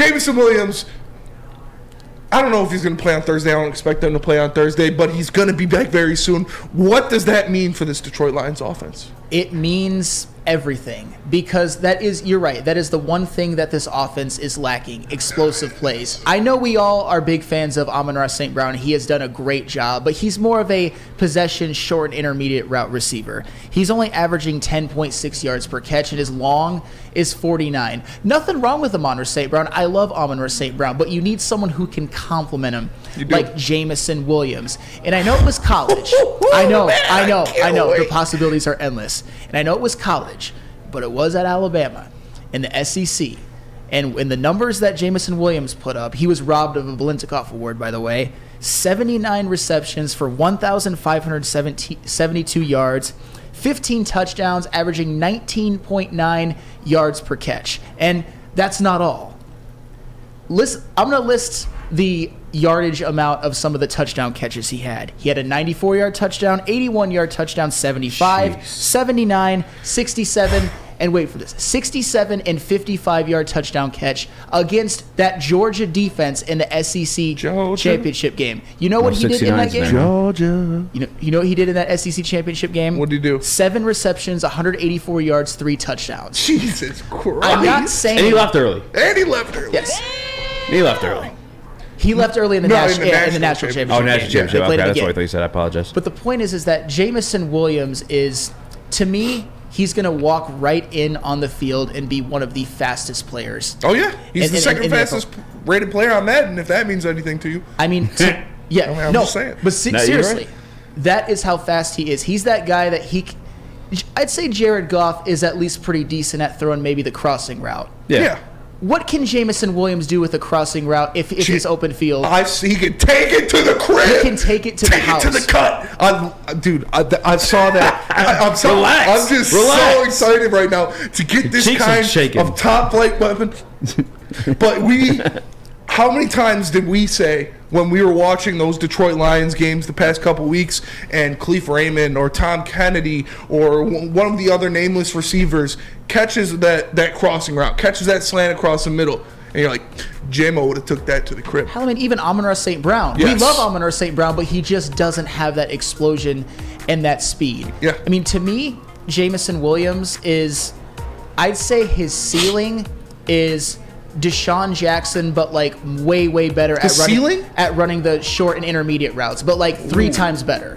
Jameson Williams. I don't know if he's going to play on Thursday. I don't expect him to play on Thursday, but he's going to be back very soon. What does that mean for this Detroit Lions offense? It means everything because that is you're right that is the one thing that this offense is lacking explosive plays i know we all are big fans of Amon-Ra St. Brown he has done a great job but he's more of a possession short intermediate route receiver he's only averaging 10.6 yards per catch and his long is 49 nothing wrong with Amon-Ra St. Brown i love Amon-Ra St. Brown but you need someone who can complement him like Jameson Williams. And I know it was college. I know, I know, I, I know. The possibilities are endless. And I know it was college, but it was at Alabama in the SEC. And in the numbers that Jameson Williams put up, he was robbed of a Biletnikoff Award, by the way. 79 receptions for 1,572 yards, 15 touchdowns, averaging 19.9 yards per catch. And that's not all. List, I'm going to list the yardage amount of some of the touchdown catches he had. He had a 94 yard touchdown, 81 yard touchdown, 75, Jeez. 79, 67, and wait for this 67 and 55 yard touchdown catch against that Georgia defense in the SEC Georgia. championship game. You know what he did in that game? Georgia. You know, you know what he did in that SEC championship game? What did he do? Seven receptions, 184 yards, three touchdowns. Jesus Christ. I'm not saying. And he left early. And he left early. Yes. He left early. He left early in the, No, national, in the yeah, in the national national championship. Oh, championship. national game. championship. They Okay, that's again. what I thought you said. I apologize. But the point is, is that Jameson Williams is, to me, he's going to walk right in on the field and be one of the fastest players. Oh yeah, he's In- the in- second in the fastest rated player on Madden. If that means anything to you, I mean, to- yeah, I mean, I'm no, just saying. but se- No, seriously, right. that is how fast he is. He's that guy that he. c- I'd say Jared Goff is at least pretty decent at throwing maybe the crossing route. yeah. yeah. What can Jameson Williams do with a crossing route if, if Gee, he's open field? I see he can take it to the crib. He can take it to the house. take it to the cut. I, dude, I, I saw that. I, am so, Relax. I'm just so excited right now to get this cheeks kind of top flight weapon. but we, how many times did we say when we were watching those Detroit Lions games the past couple weeks, and Kalif Raymond or Tom Kennedy or one of the other nameless receivers catches that that crossing route, catches that slant across the middle, and you're like, Jamo would have took that to the crib. Hell, I mean, even Amon St. Brown. Yes. We love Amon St. Brown, but he just doesn't have that explosion and that speed. Yeah. I mean, to me, Jameson Williams is, I'd say his ceiling is DeSean Jackson, but like way, way better at running ceiling? at running the short and intermediate routes, but like three times better.